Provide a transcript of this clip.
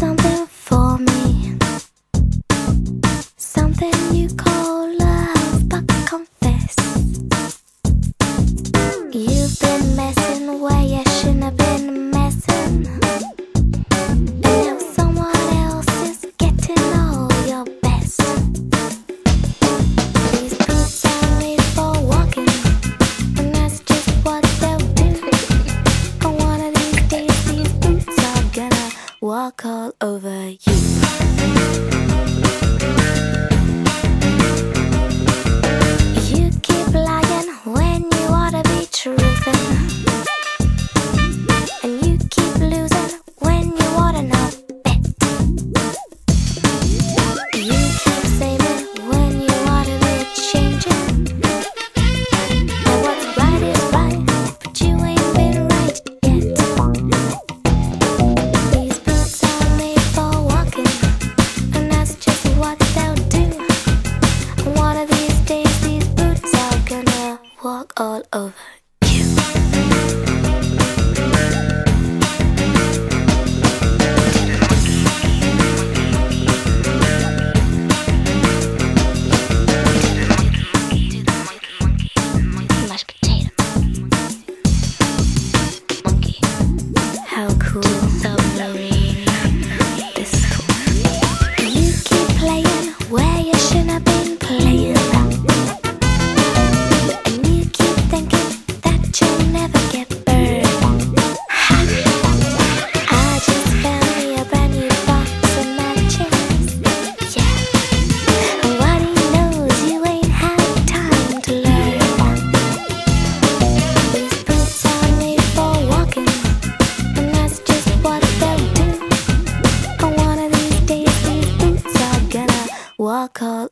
Something for me. Something you call love, but confess. You've been messing where you shouldn't have been messing. Now someone else is getting all your best. These boots are made for walking, and that's just what they'll do. One of these days, these boots are gonna walk all over you. Walk all over you. Mashed potato. Monkey. How cool this. You keep playing where you shouldn't have been playing. Of